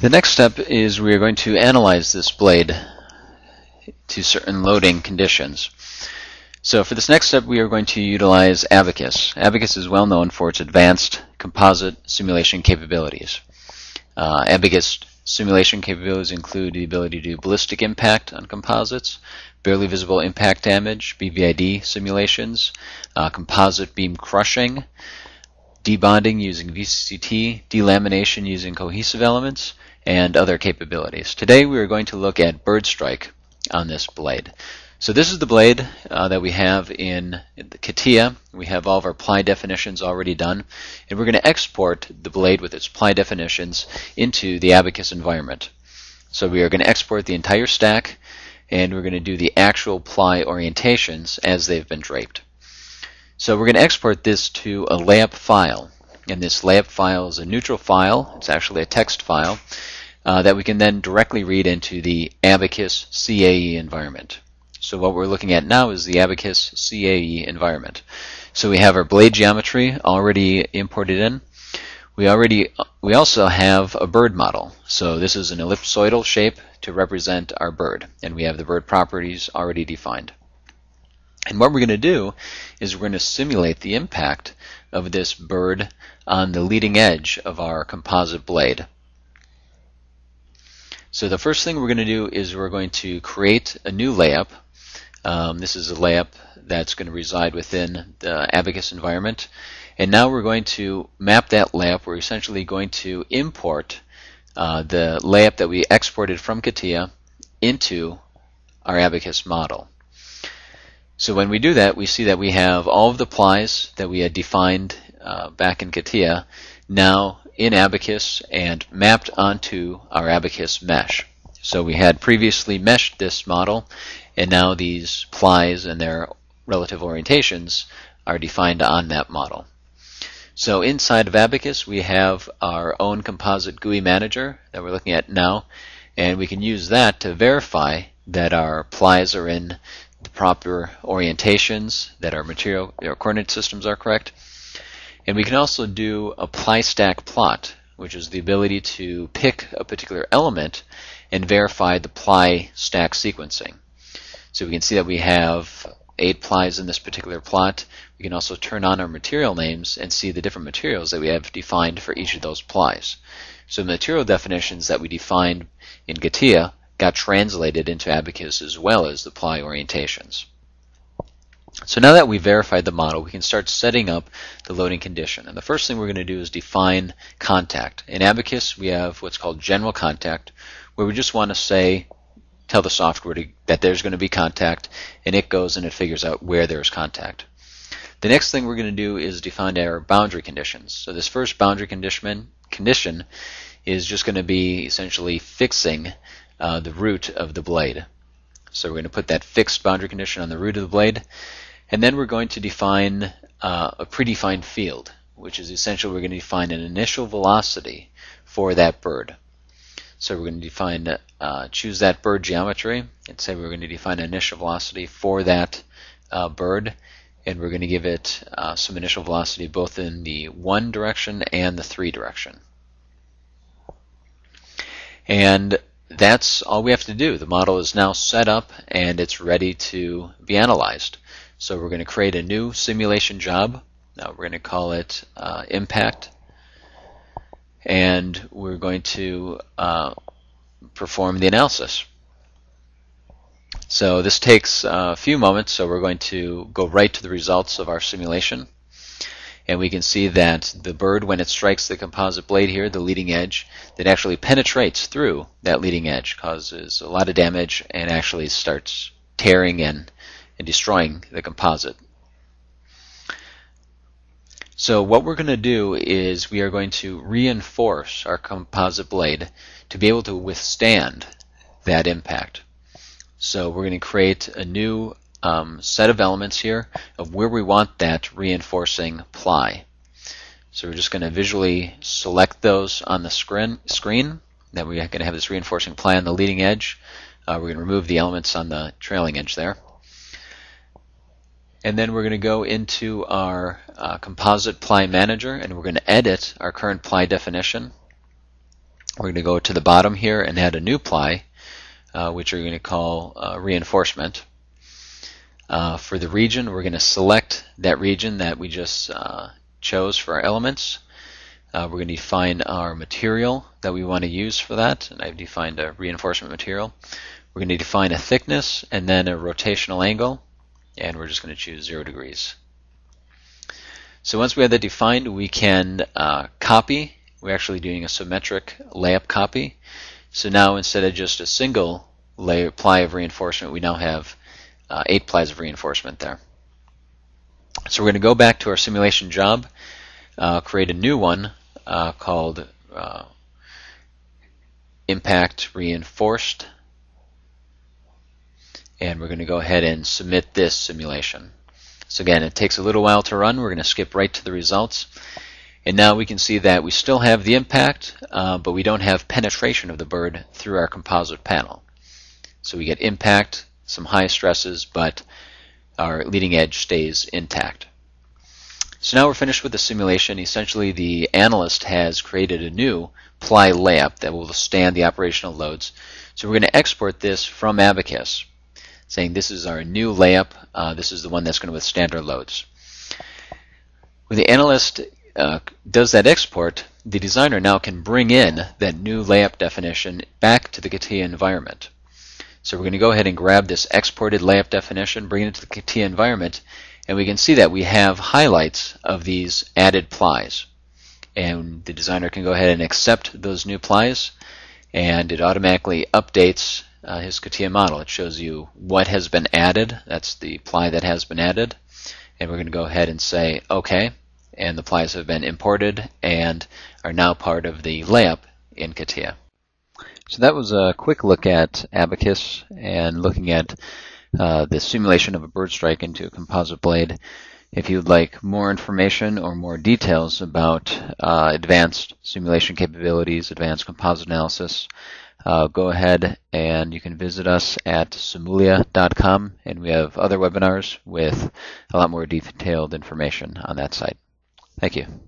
The next step is we are going to analyze this blade to certain loading conditions. So for this next step we are going to utilize Abaqus. Abaqus is well known for its advanced composite simulation capabilities. Uh, Abaqus simulation capabilities include the ability to do ballistic impact on composites, barely visible impact damage, BVID simulations, uh, composite beam crushing, debonding using VCCT, delamination using cohesive elements, and other capabilities. Today we are going to look at bird strike on this blade. So this is the blade uh, that we have in the CATIA. We have all of our ply definitions already done, and we're going to export the blade with its ply definitions into the Abaqus environment. So we are going to export the entire stack, and we're going to do the actual ply orientations as they've been draped. So we're going to export this to a layup file. And this layup file is a neutral file. It's actually a text file uh, that we can then directly read into the Abaqus CAE environment. So what we're looking at now is the Abaqus CAE environment. So we have our blade geometry already imported in. We already we also have a bird model. So this is an ellipsoidal shape to represent our bird, and we have the bird properties already defined. And what we're going to do is we're going to simulate the impact of this bird on the leading edge of our composite blade. So the first thing we're going to do is we're going to create a new layup. Um, this is a layup that's going to reside within the Abaqus environment. And now we're going to map that layup. We're essentially going to import uh, the layup that we exported from CATIA into our Abaqus model. So when we do that, we see that we have all of the plies that we had defined uh, back in CATIA now in Abaqus and mapped onto our Abaqus mesh. So we had previously meshed this model, and now these plies and their relative orientations are defined on that model. So inside of Abaqus, we have our own composite GUI manager that we're looking at now, and we can use that to verify that our plies are in the proper orientations, that our material, our coordinate systems are correct, and we can also do a ply stack plot, which is the ability to pick a particular element and verify the ply stack sequencing. So we can see that we have eight plies in this particular plot. We can also turn on our material names and see the different materials that we have defined for each of those plies. So material definitions that we defined in CATIA got translated into Abaqus as well as the ply orientations. So now that we've verified the model, we can start setting up the loading condition. And the first thing we're going to do is define contact. In Abaqus, we have what's called general contact, where we just want to say, tell the software to, that there's going to be contact, and it goes and it figures out where there's contact. The next thing we're going to do is define our boundary conditions. So this first boundary condition, condition is just going to be essentially fixing uh, the root of the blade. So we're going to put that fixed boundary condition on the root of the blade. And then we're going to define uh, a predefined field, which is essentially we're going to define an initial velocity for that bird. So we're going to define, uh, choose that bird geometry, and say we're going to define an initial velocity for that uh, bird, and we're going to give it uh, some initial velocity both in the one direction and the three direction. And that's all we have to do. The model is now set up and it's ready to be analyzed. So we're going to create a new simulation job. Now we're going to call it uh, impact. And we're going to uh, perform the analysis. So this takes a few moments, so we're going to go right to the results of our simulation. And we can see that the bird, when it strikes the composite blade here, the leading edge, that actually penetrates through that leading edge, causes a lot of damage, and actually starts tearing and and destroying the composite. So what we're going to do is we are going to reinforce our composite blade to be able to withstand that impact. So we're going to create a new um, set of elements here of where we want that reinforcing ply. So we're just going to visually select those on the screen. screen. Then we're going to have this reinforcing ply on the leading edge. Uh, we're going to remove the elements on the trailing edge there. And then we're going to go into our uh, composite ply manager and we're going to edit our current ply definition. We're going to go to the bottom here and add a new ply, uh, which we're going to call uh, reinforcement. Uh, for the region, we're going to select that region that we just uh, chose for our elements. Uh, we're going to define our material that we want to use for that, and I've defined a reinforcement material. We're going to define a thickness and then a rotational angle, and we're just going to choose 0 degrees. So once we have that defined, we can uh, copy. We're actually doing a symmetric layup copy. So now instead of just a single layer ply of reinforcement, we now have uh, eight plies of reinforcement there. So we're going to go back to our simulation job, uh, create a new one uh, called uh, impact reinforced, and we're going to go ahead and submit this simulation. So again, it takes a little while to run. We're going to skip right to the results. And now we can see that we still have the impact, uh, but we don't have penetration of the bird through our composite panel. So we get impact, some high stresses, but our leading edge stays intact. So now we're finished with the simulation. Essentially, the analyst has created a new ply layup that will stand the operational loads. So we're going to export this from Abaqus, saying this is our new layup. Uh, this is the one that's going to withstand our loads. When the analyst uh, does that export, the designer now can bring in that new layup definition back to the CATIA environment. So we're going to go ahead and grab this exported layup definition, bring it into the CATIA environment, and we can see that we have highlights of these added plies. And the designer can go ahead and accept those new plies, and it automatically updates uh, his CATIA model. It shows you what has been added. That's the ply that has been added. And we're going to go ahead and say OK. And the plies have been imported and are now part of the layup in CATIA. So that was a quick look at Abaqus and looking at uh, the simulation of a bird strike into a composite blade. If you'd like more information or more details about uh, advanced simulation capabilities, advanced composite analysis, uh, go ahead and you can visit us at simulia.com and we have other webinars with a lot more detailed information on that site. Thank you.